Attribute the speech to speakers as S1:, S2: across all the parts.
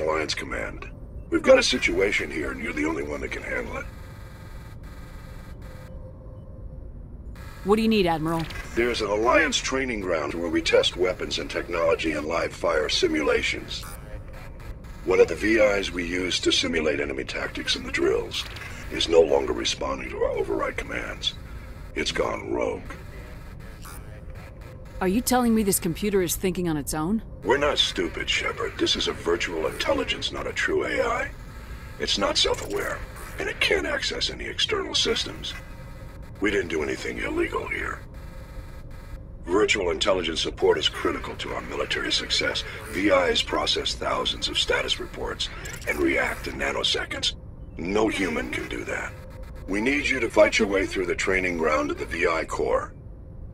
S1: Alliance Command. We've got a situation here, and you're the only one that can handle it.
S2: What do you need, Admiral?
S1: There's an Alliance training ground where we test weapons and technology in live fire simulations. One of the VIs we use to simulate enemy tactics in the drills is no longer responding to our override commands. It's gone rogue.
S2: Are you telling me this computer is thinking on its own?
S1: We're not stupid, Shepard. This is a virtual intelligence, not a true AI. It's not self-aware, and it can't access any external systems. We didn't do anything illegal here. Virtual intelligence support is critical to our military success. VIs process thousands of status reports and react in nanoseconds. No human can do that. We need you to fight your way through the training ground of the VI core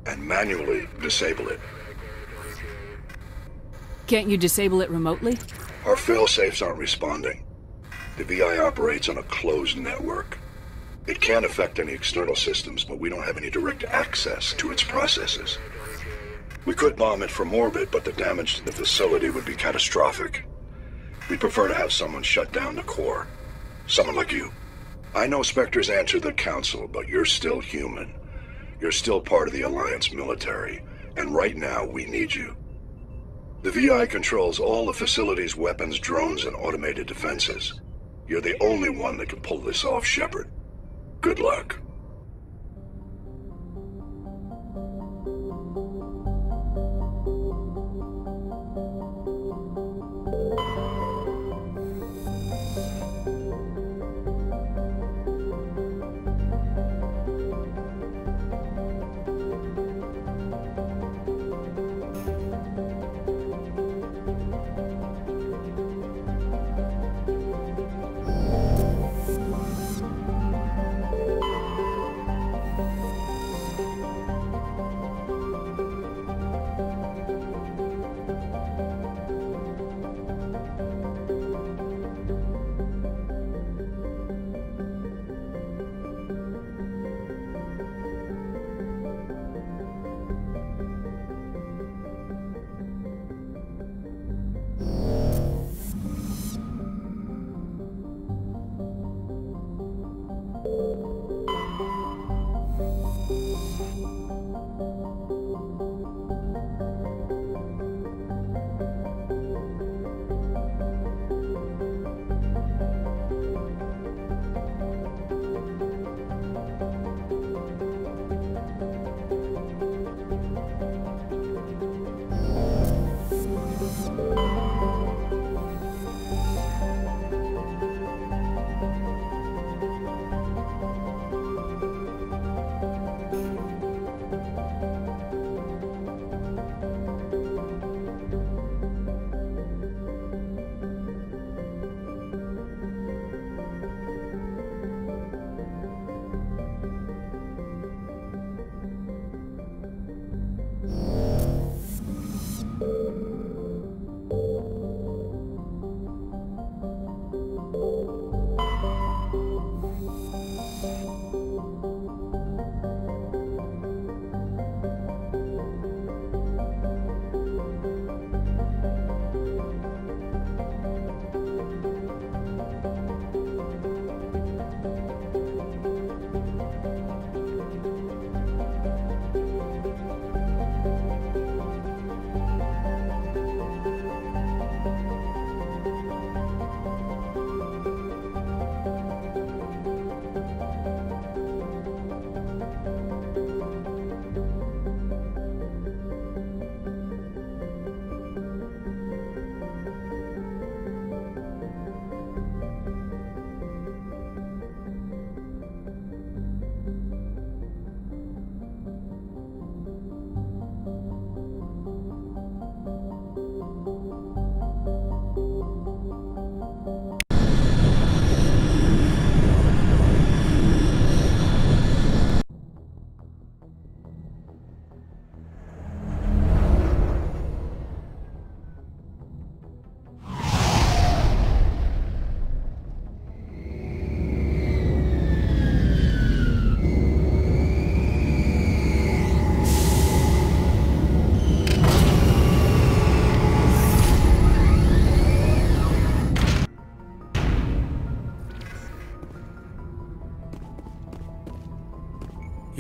S1: and manually disable it.
S2: Can't you disable it remotely?
S1: Our failsafes aren't responding. The VI operates on a closed network. It can't affect any external systems, but we don't have any direct access to its processes. We could bomb it from orbit, but the damage to the facility would be catastrophic. We'd prefer to have someone shut down the core. Someone like you. I know Spectres answer the Council, but you're still human. You're still part of the Alliance military, and right now we need you. The VI controls all the facility's weapons, drones, and automated defenses. You're the only one that can pull this off, Shepard. Good luck.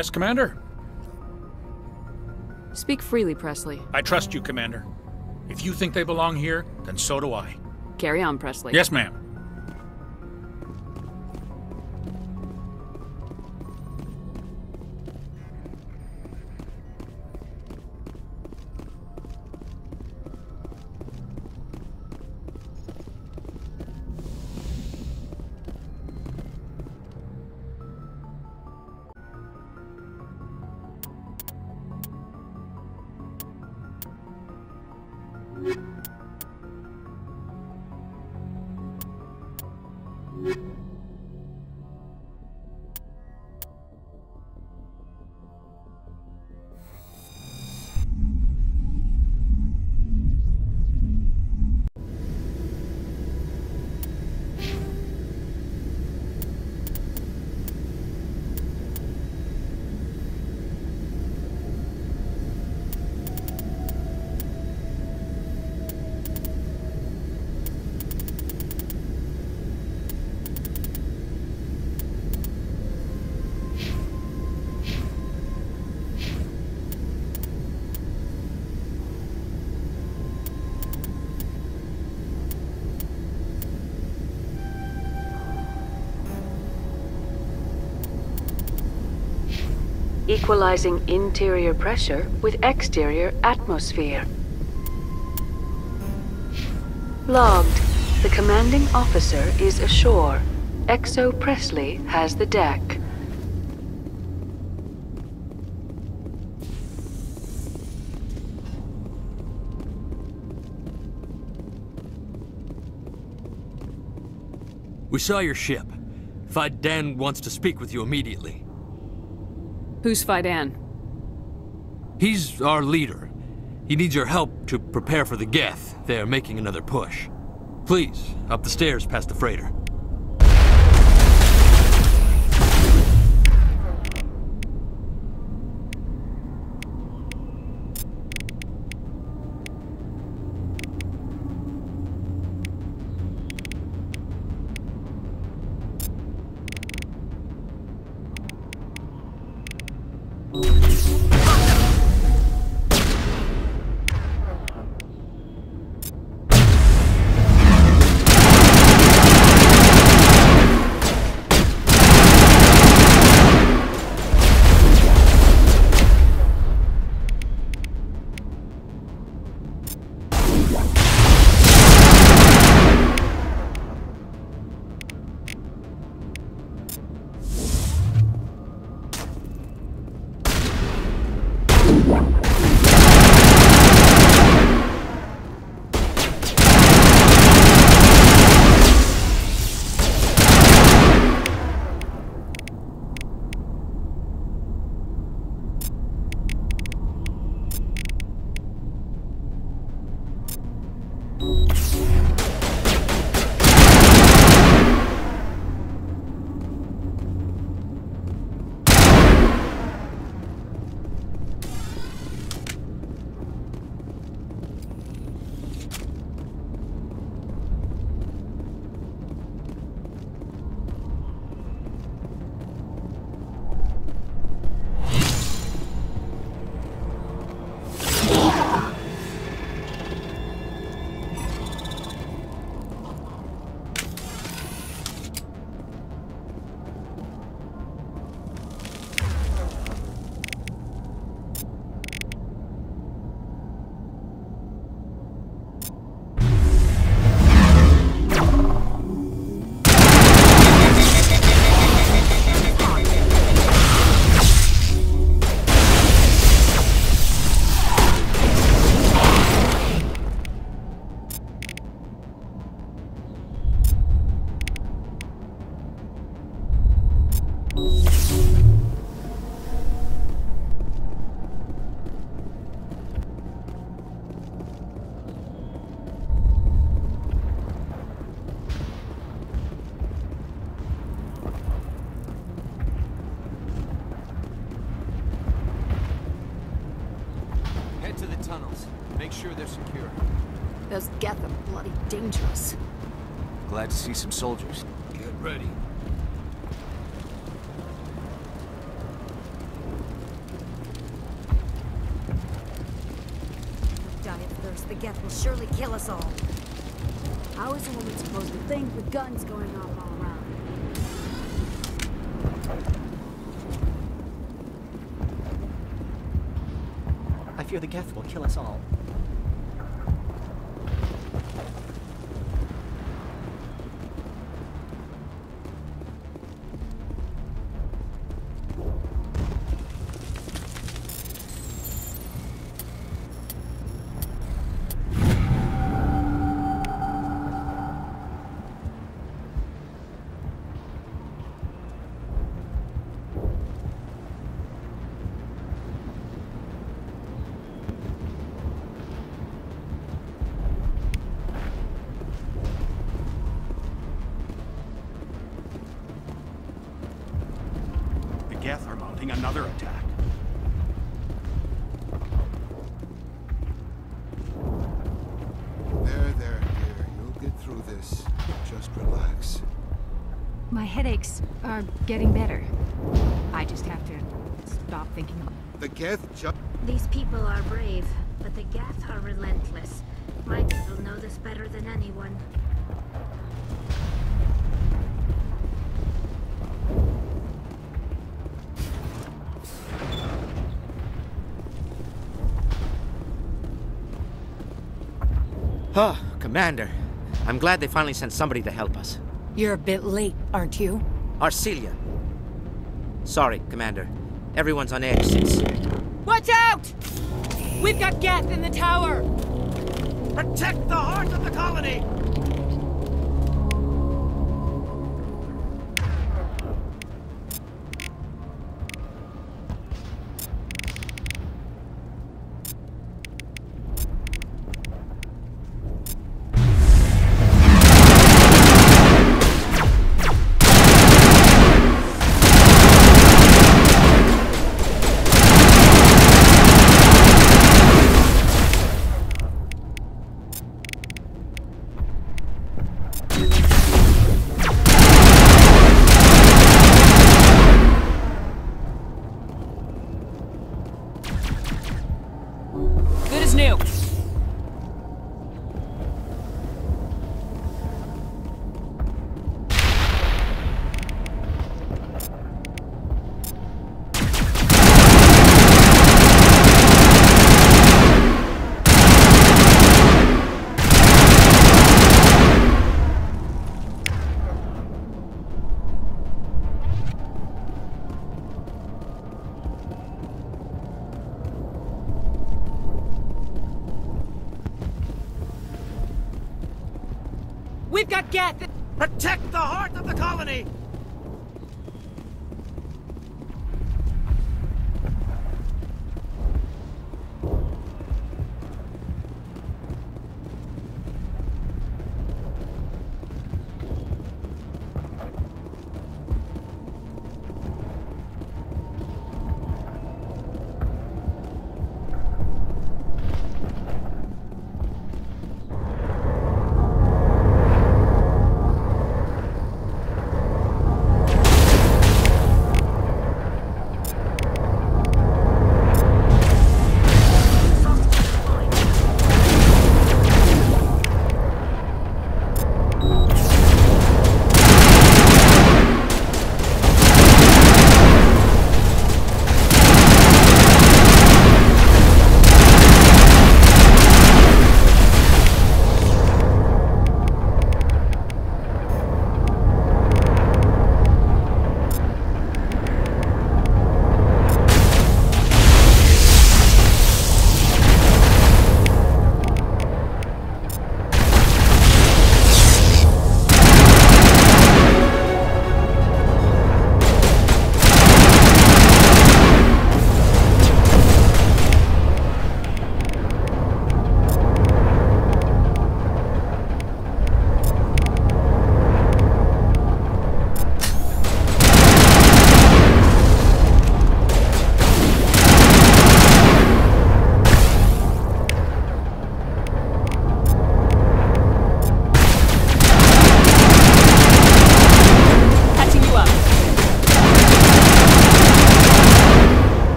S3: Yes, Commander?
S2: Speak freely, Pressly.
S3: I trust you, Commander. If you think they belong here, then so do I.
S2: Carry on, Pressly.
S3: Yes, ma'am.
S4: Equalizing interior pressure with exterior atmosphere. Logged. The commanding officer is ashore. XO Pressly has the deck.
S5: We saw your ship. Fai Dan wants to speak with you immediately.
S2: Who's Fai Dan?
S5: He's our leader. He needs your help to prepare for the Geth. They are making another push. Please, up the stairs past the freighter.
S6: Guns going off all around?
S7: I fear the Geth will kill us all.
S8: Getting better. I just have to stop thinking about
S9: The Geth ju-
S6: These people are brave, but the Geth are relentless. My people know this better than anyone.
S7: Huh, Commander. I'm glad they finally sent somebody to help us.
S10: You're a bit late, aren't you?
S7: Arcelia. Sorry, Commander. Everyone's on edge since...
S10: Watch out! We've got Geth in the tower!
S5: Protect the heart of the colony!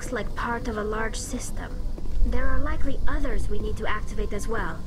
S6: Looks like part of a large system. There are likely others we need to activate as well.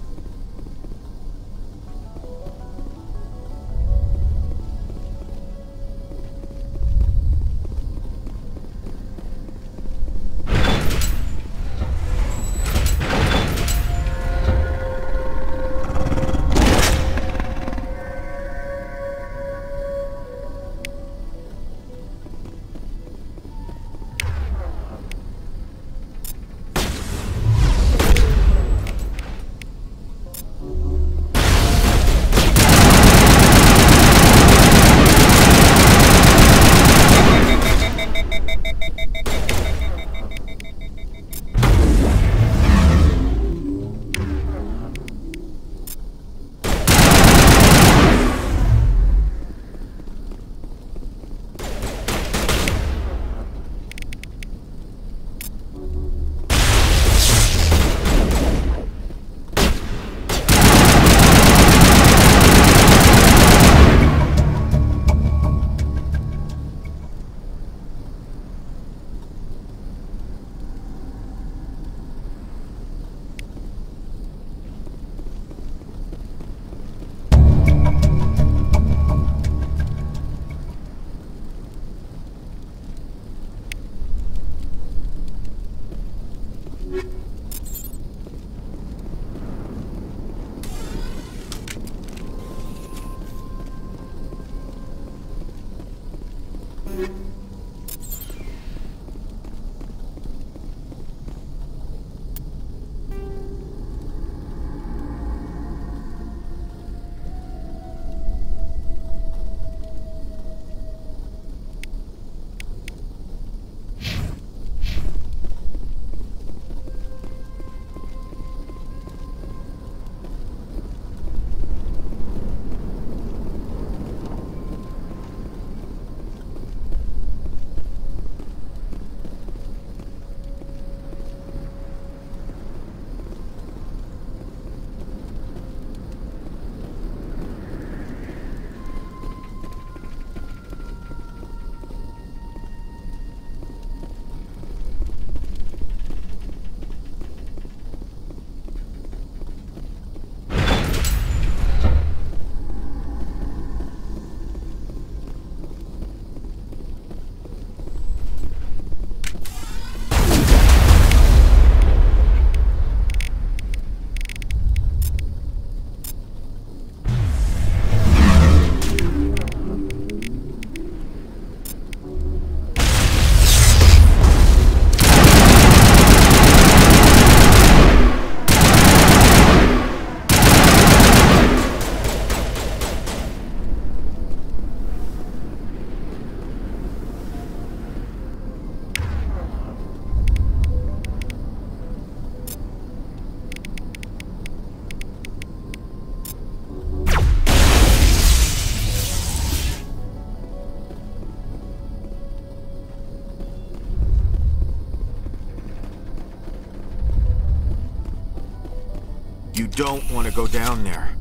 S11: Don't want to go down there.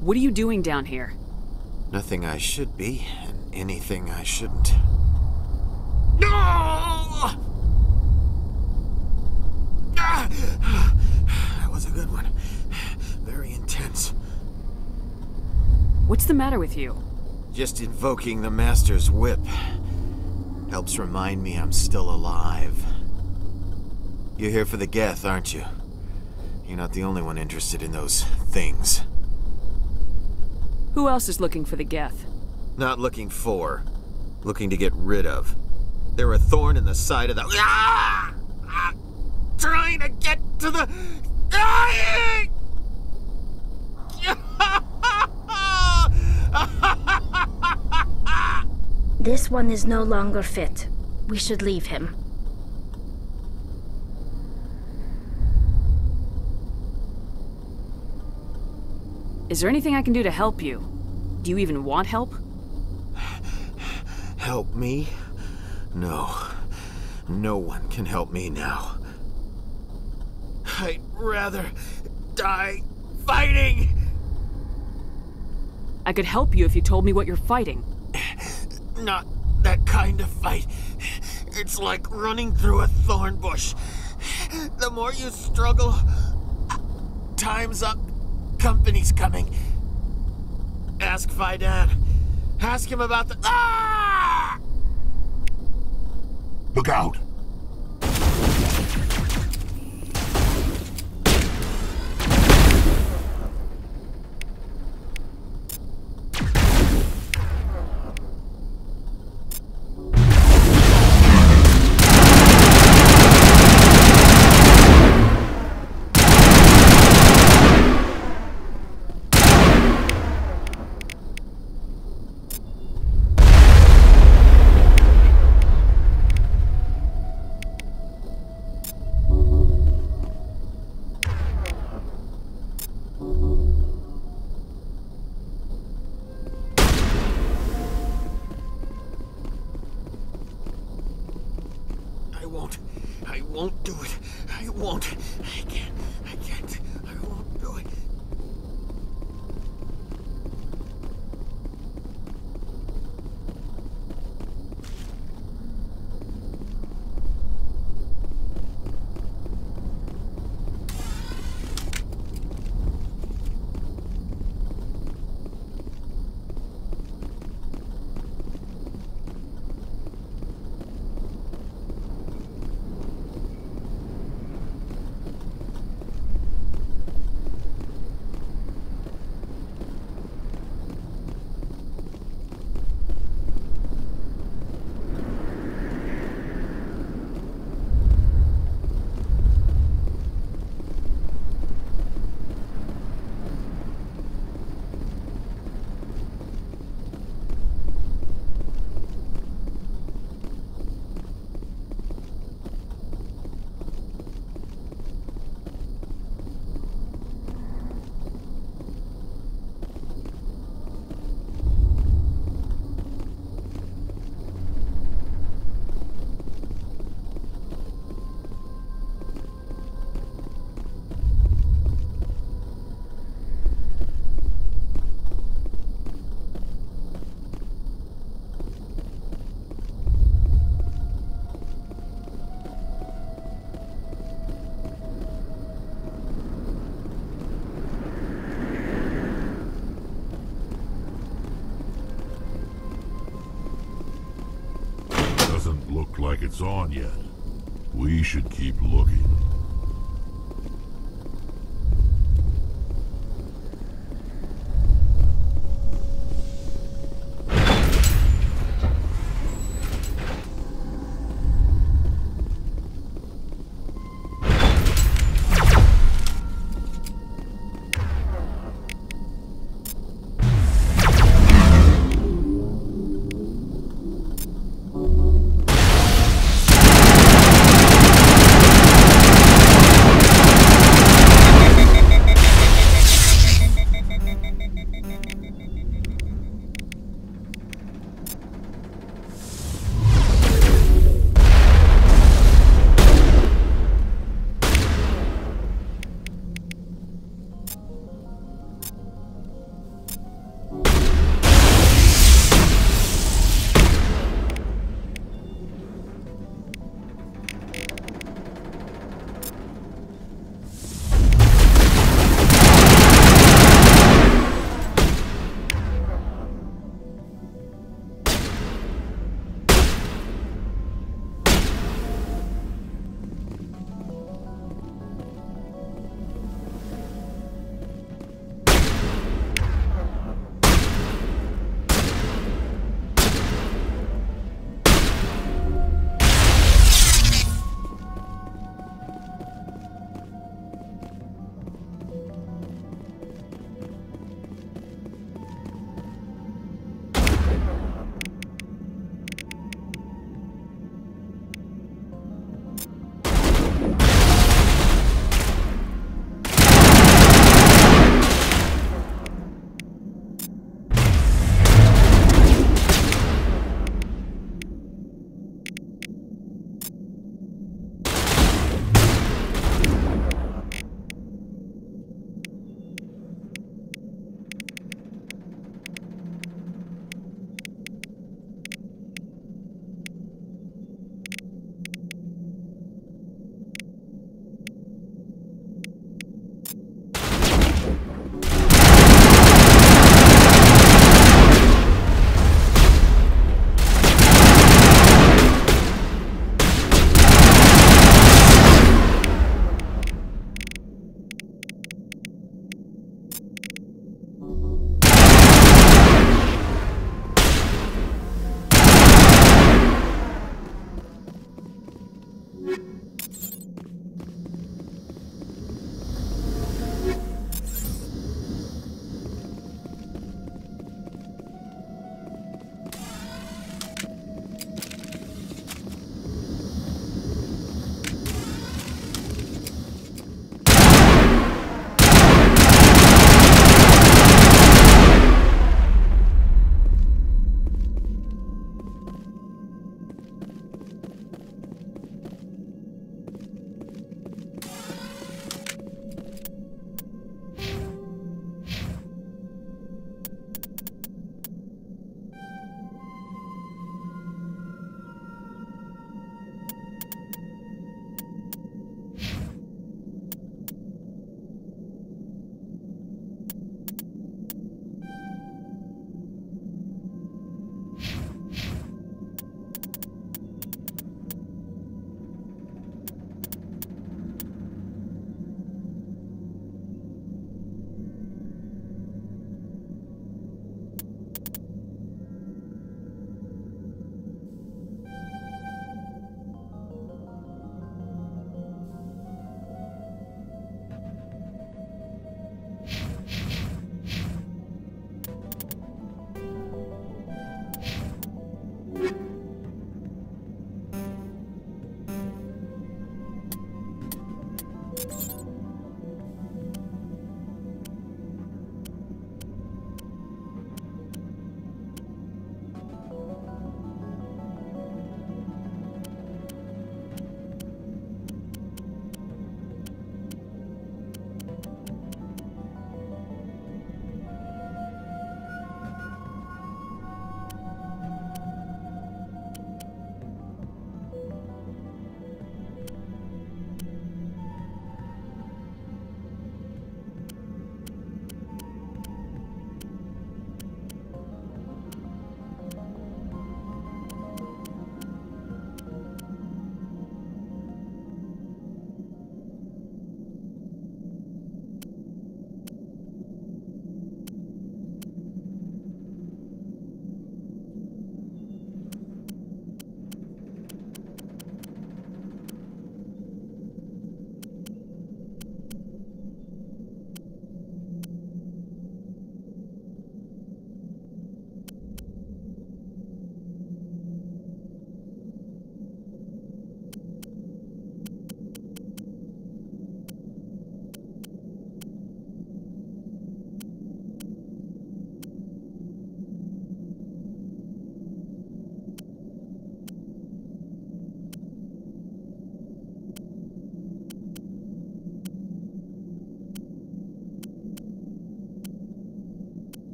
S12: What are you doing down here?
S11: Nothing I should be, and anything I shouldn't. No! That was a good one. Very intense.
S12: What's the matter with you?
S11: Just invoking the Master's whip helps remind me I'm still alive. You're here for the Geth, aren't you? You're not the only one interested in those things.
S12: Who else is looking for the Geth?
S11: Not looking for. Looking to get rid of. They're a thorn in the side of the... Ah! Ah! Trying to get to the... Dying!
S6: This one is no longer fit. We should leave him.
S12: Is there anything I can do to help you? Do you even want help?
S11: Help me? No. No one can help me now. I'd rather die fighting!
S12: I could help you if you told me what you're fighting.
S11: Not that kind of fight. It's like running through a thorn bush. The more you struggle, time's up. Company's coming. Ask Fai Dan. Ask him about the. Ah!
S13: Look out! Like it's on yet. We should keep looking.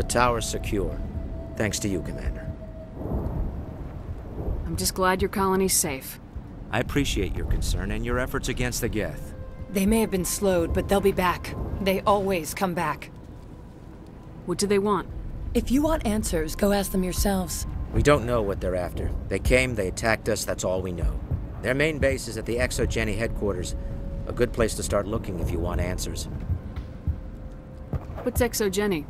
S7: The tower's secure. Thanks to you, Commander.
S12: I'm just glad your colony's safe.
S7: I appreciate your concern and your efforts against the Geth.
S10: They may have been slowed, but they'll be back. They always come back.
S12: What do they want?
S10: If you want answers, go ask them yourselves.
S7: We don't know what they're after. They came, they attacked us, that's all we know. Their main base is at the ExoGeni headquarters. A good place to start looking if you want answers.
S12: What's ExoGeni?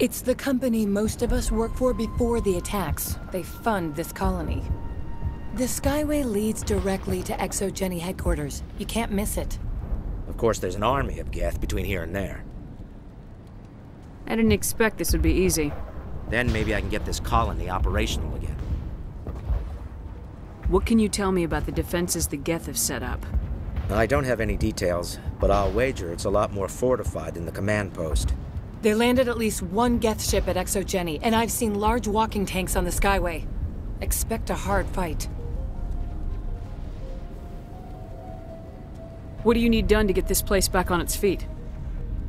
S10: It's the company most of us work for before the attacks. They fund this colony. The Skyway leads directly to ExoGeni headquarters. You can't miss it.
S7: Of course, there's an army of Geth between here and there.
S12: I didn't expect this would be easy.
S7: Then maybe I can get this colony operational again.
S12: What can you tell me about the defenses the Geth have set up?
S7: I don't have any details, but I'll wager it's a lot more fortified than the command post.
S10: They landed at least one Geth ship at ExoGeni, and I've seen large walking tanks on the Skyway. Expect a hard fight.
S12: What do you need done to get this place back on its feet?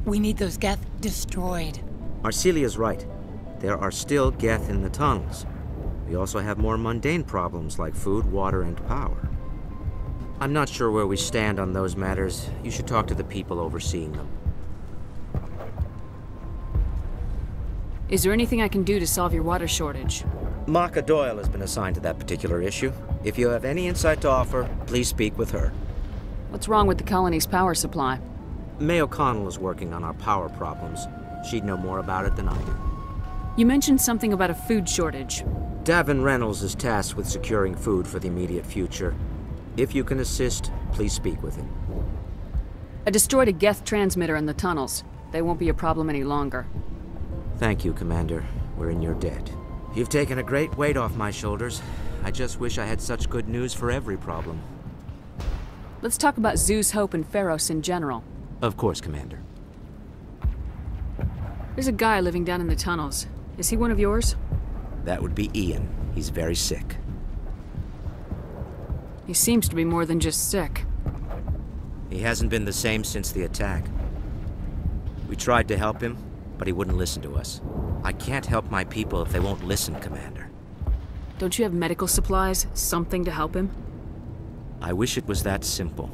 S10: We need those Geth destroyed.
S7: Arcelia's right. There are still Geth in the tunnels. We also have more mundane problems like food, water, and power. I'm not sure where we stand on those matters. You should talk to the people overseeing them.
S12: Is there anything I can do to solve your water shortage?
S7: Maka Doyle has been assigned to that particular issue. If you have any insight to offer, please speak with her.
S12: What's wrong with the colony's power supply?
S7: May O'Connell is working on our power problems. She'd know more about it than I do.
S12: You mentioned something about a food shortage.
S7: Davin Reynolds is tasked with securing food for the immediate future. If you can assist, please speak with him.
S12: I destroyed a Geth transmitter in the tunnels. They won't be a problem any longer.
S7: Thank you, Commander. We're in your debt. You've taken a great weight off my shoulders. I just wish I had such good news for every problem.
S12: Let's talk about Zhu's, Hope and Feros in general.
S7: Of course, Commander.
S12: There's a guy living down in the tunnels. Is he one of yours?
S7: That would be Ian. He's very sick.
S12: He seems to be more than just sick.
S7: He hasn't been the same since the attack. We tried to help him, but he wouldn't listen to us. I can't help my people if they won't listen, Commander.
S12: Don't you have medical supplies? Something to help him?
S7: I wish it was that simple.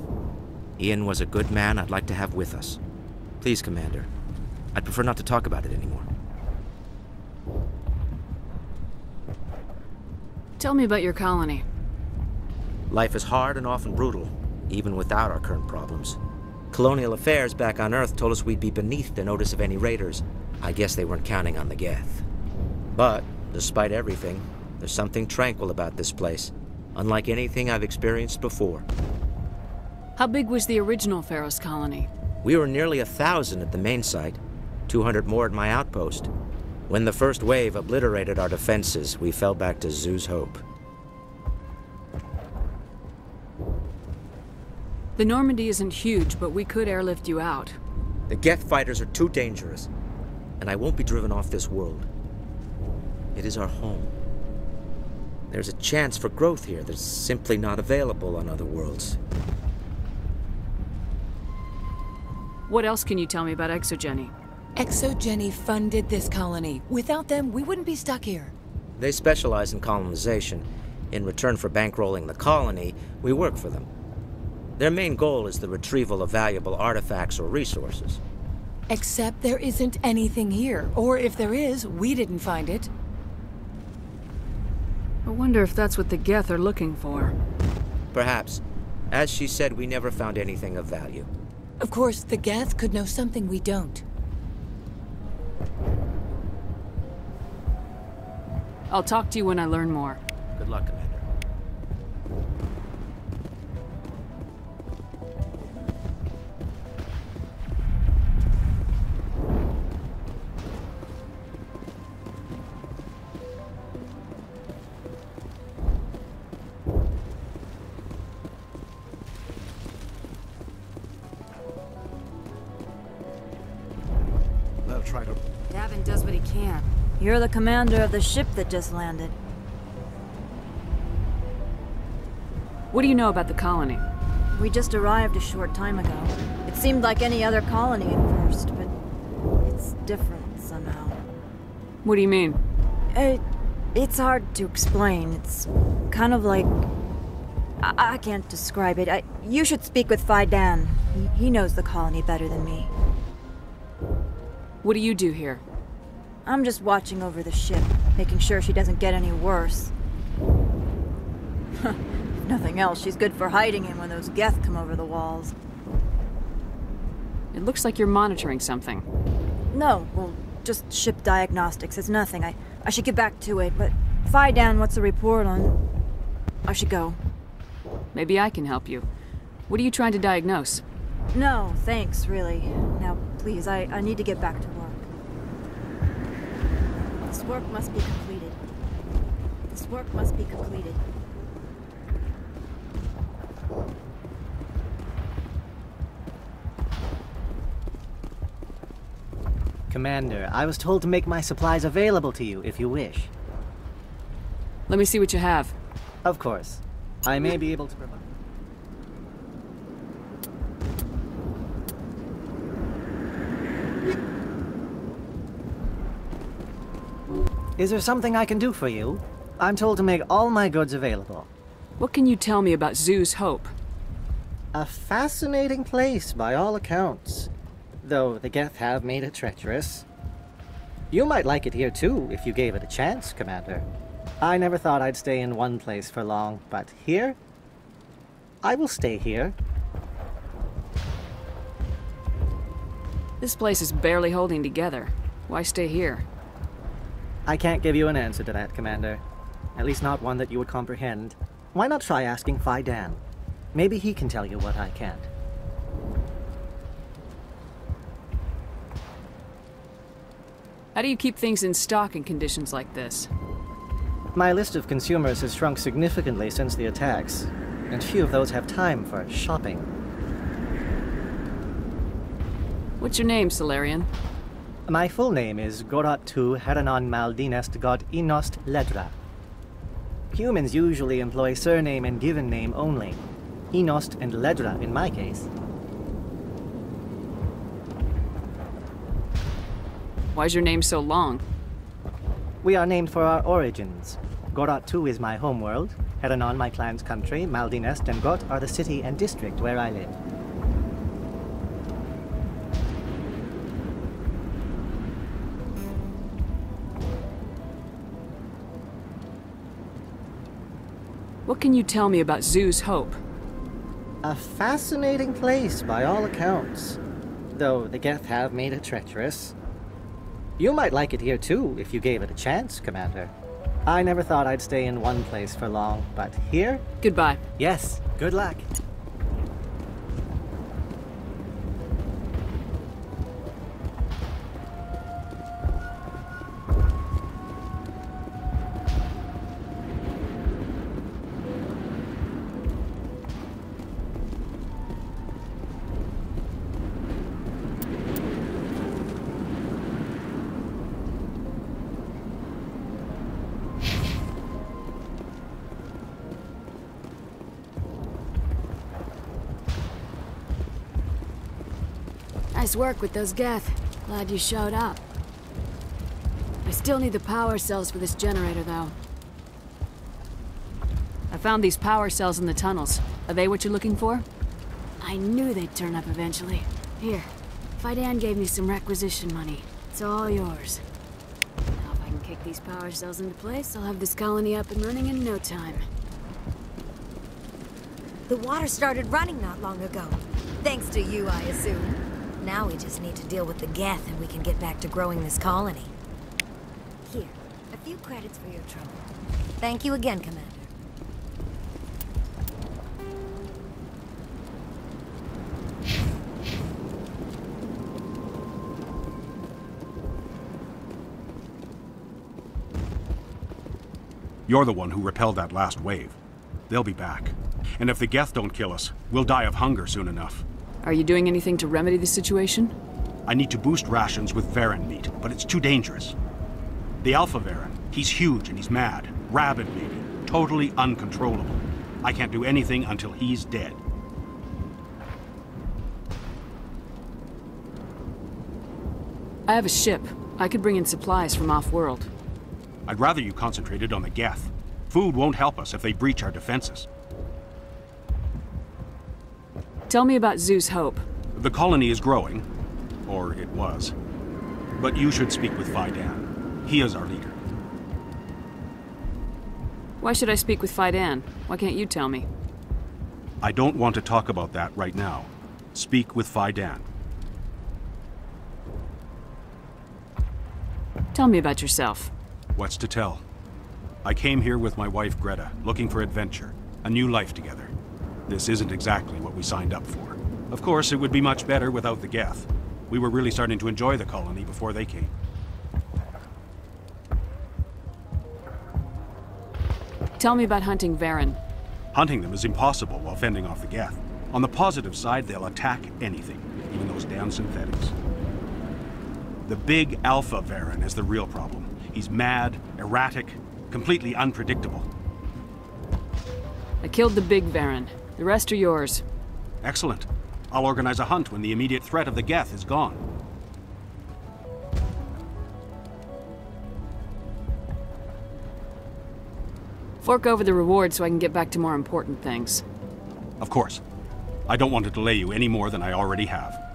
S7: Ian was a good man I'd like to have with us. Please, Commander. I'd prefer not to talk about it anymore.
S12: Tell me about your colony.
S7: Life is hard and often brutal, even without our current problems. Colonial affairs back on Earth told us we'd be beneath the notice of any raiders. I guess they weren't counting on the Geth. But, despite everything, there's something tranquil about this place, unlike anything I've experienced before.
S12: How big was the original Feros colony?
S7: We were nearly a thousand at the main site, 200 more at my outpost. When the first wave obliterated our defenses, we fell back to Zhu's Hope.
S12: The Normandy isn't huge, but we could airlift you out.
S7: The Geth fighters are too dangerous, and I won't be driven off this world. It is our home. There's a chance for growth here that's simply not available on other worlds.
S12: What else can you tell me about ExoGeni?
S10: ExoGeni funded this colony. Without them, we wouldn't be stuck here.
S7: They specialize in colonization. In return for bankrolling the colony, we work for them. Their main goal is the retrieval of valuable artifacts or resources.
S10: Except there isn't anything here. Or if there is, we didn't find it.
S12: I wonder if that's what the Geth are looking for.
S7: Perhaps. As she said, we never found anything of value.
S10: Of course, the Geth could know something we don't.
S12: I'll talk to you when I learn more.
S7: Good luck, Commander.
S14: You're the commander of the ship that just landed.
S12: What do you know about the colony?
S14: We just arrived a short time ago. It seemed like any other colony at first, but it's different somehow.
S12: What do you mean?
S14: It, it's hard to explain. It's kind of like... I, I can't describe it. I, you should speak with Fai Dan. He, he knows the colony better than me.
S12: What do you do here?
S14: I'm just watching over the ship, making sure she doesn't get any worse. if nothing else, she's good for hiding in when those Geth come over the walls.
S12: It looks like you're monitoring something.
S14: No, well, just ship diagnostics. It's nothing. I, I should get back to it, but Fai Dan what's the report on... I should go.
S12: Maybe I can help you. What are you trying to diagnose?
S14: No, thanks, really. Now, please, I, I need to get back to. This work must be completed. This work must be completed.
S15: Commander, I was told to make my supplies available to you if you wish.
S12: Let me see what you have.
S15: Of course. I may be able to provide. Is there something I can do for you? I'm told to make all my goods available.
S12: What can you tell me about Zhu's Hope?
S15: A fascinating place, by all accounts. Though the Geth have made it treacherous. You might like it here too, if you gave it a chance, Commander. I never thought I'd stay in one place for long, but here? I will stay here.
S12: This place is barely holding together. Why stay here?
S15: I can't give you an answer to that, Commander. At least not one that you would comprehend. Why not try asking Fai Dan? Maybe he can tell you what I can't.
S12: How do you keep things in stock in conditions like this?
S15: My list of consumers has shrunk significantly since the attacks, and few of those have time for shopping.
S12: What's your name, Salarian?
S15: My full name is Gorat Tu Heranon Maldinest God Inost Ledra. Humans usually employ surname and given name only. Inost and Ledra in my case.
S12: Why's your name so long?
S15: We are named for our origins. Gorat 2 is my homeworld, Heranon my clan's country, Maldinest and Got are the city and district where I live.
S12: What can you tell me about Zhu's Hope?
S15: A fascinating place by all accounts. Though the Geth have made it treacherous. You might like it here too, if you gave it a chance, Commander. I never thought I'd stay in one place for long, but here?
S12: Goodbye.
S15: Yes, good luck.
S2: Nice work with those Geth. Glad you showed up. I still need the power cells for this generator, though.
S12: I found these power cells in the tunnels. Are they what you're looking for?
S2: I knew they'd turn up eventually. Here, Fai Dan gave me some requisition money. It's all yours. Now if I can kick these power cells into place, I'll have this colony up and running in no time.
S16: The water started running not long ago. Thanks to you, I assume. Now we just need to deal with the Geth and we can get back to growing this colony. Here, a few credits for your trouble. Thank you again, Commander.
S17: You're the one who repelled that last wave. They'll be back. And if the Geth don't kill us, we'll die of hunger soon enough.
S12: Are you doing anything to remedy the situation?
S17: I need to boost rations with Varren meat, but it's too dangerous. The Alpha Varren, he's huge and he's mad. Rabid maybe. Totally uncontrollable. I can't do anything until he's dead.
S12: I have a ship. I could bring in supplies from off-world.
S17: I'd rather you concentrated on the Geth. Food won't help us if they breach our defenses.
S12: Tell me about Zhu's Hope.
S17: The colony is growing. Or it was. But you should speak with Fai Dan. He is our leader.
S12: Why should I speak with Fai Dan? Why can't you tell me?
S17: I don't want to talk about that right now. Speak with Fai Dan.
S12: Tell me about yourself.
S17: What's to tell? I came here with my wife Greta, looking for adventure, a new life together. This isn't exactly what we signed up for. Of course, it would be much better without the Geth. We were really starting to enjoy the colony before they came.
S12: Tell me about hunting Varren.
S17: Hunting them is impossible while fending off the Geth. On the positive side, they'll attack anything, even those damn synthetics. The big Alpha Varren is the real problem. He's mad, erratic, completely unpredictable.
S12: I killed the big Varren. The rest are yours.
S17: Excellent. I'll organize a hunt when the immediate threat of the Geth is gone.
S12: Fork over the reward so I can get back to more important things.
S17: Of course. I don't want to delay you any more than I already have.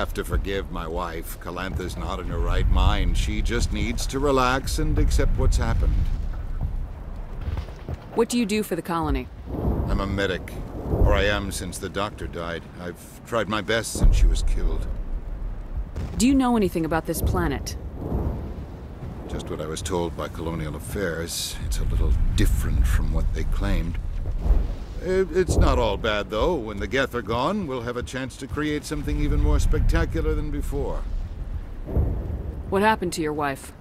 S9: Have to forgive my wife. Calantha's not in her right mind. She just needs to relax and accept what's happened.
S12: What do you do for the colony?
S9: I'm a medic. Or I am since the doctor died. I've tried my best since she was killed.
S12: Do you know anything about this planet?
S9: Just what I was told by Colonial Affairs. It's a little different from what they claimed. It's not all bad, though. When the Geth are gone, we'll have a chance to create something even more spectacular than before.
S12: What happened to your wife?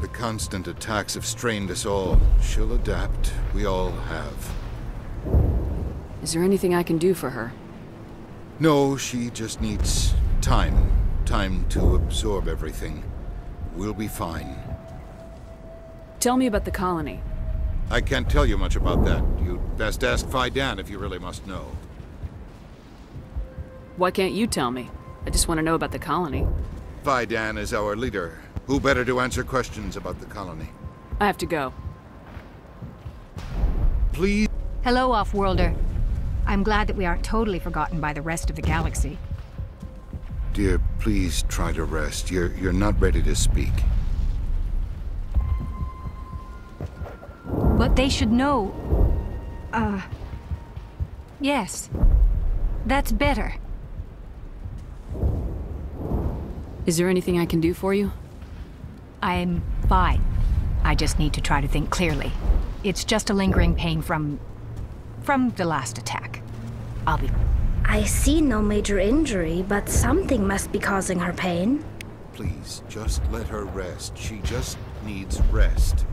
S9: The constant attacks have strained us all. She'll adapt. We all have.
S12: Is there anything I can do for her?
S9: No, she just needs time. Time to absorb everything. We'll be fine.
S12: Tell me about the colony.
S9: I can't tell you much about that. You'd best ask Fai Dan if you really must know.
S12: Why can't you tell me? I just want to know about the colony.
S9: Fai Dan is our leader. Who better to answer questions about the colony?
S12: I have to go.
S9: Please?
S8: Hello, Off-Worlder. I'm glad that we aren't totally forgotten by the rest of the galaxy.
S9: Dear, please try to rest. You're, you're not ready to speak.
S8: But they should know... Uh... Yes. That's better.
S12: Is there anything I can do for you?
S8: I'm fine. I just need to try to think clearly. It's just a lingering pain from... from the last attack. I'll be...
S6: I see no major injury, but something must be causing her pain.
S9: Please, just let her rest. She just needs rest.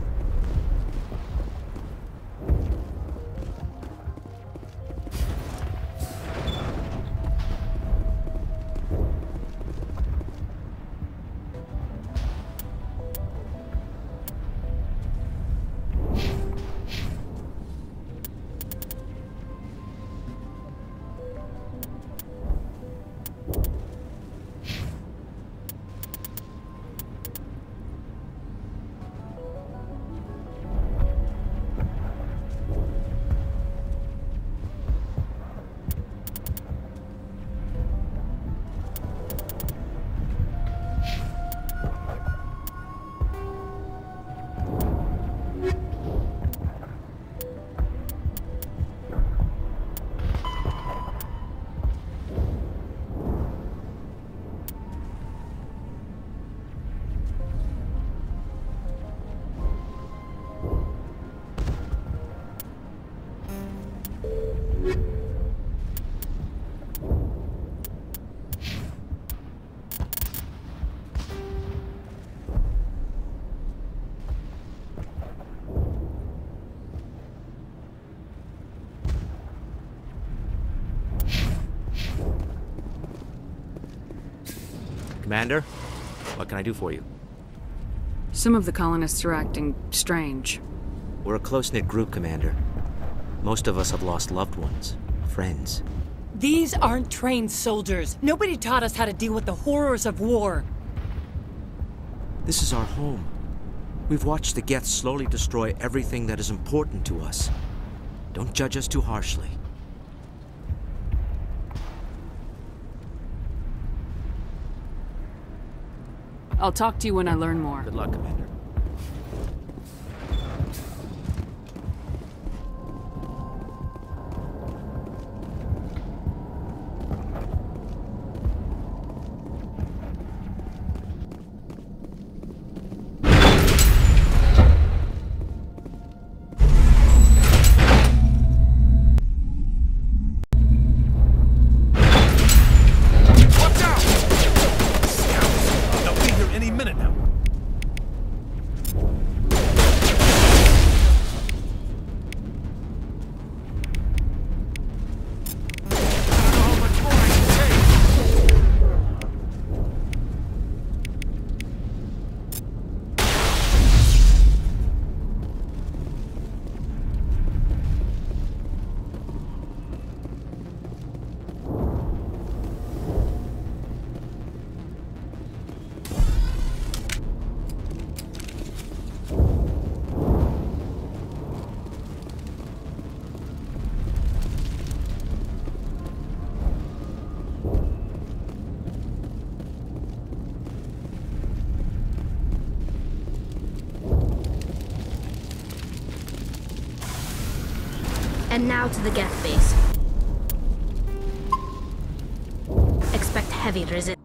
S7: Commander, what can I do for you?
S12: Some of the colonists are acting strange.
S7: We're a close-knit group, Commander. Most of us have lost loved ones, friends.
S10: These aren't trained soldiers. Nobody taught us how to deal with the horrors of war.
S7: This is our home. We've watched the Geth slowly destroy everything that is important to us. Don't judge us too harshly.
S12: I'll talk to you when I learn more.
S7: Good luck, Commander.
S6: And now to the Geth base. Expect heavy resistance.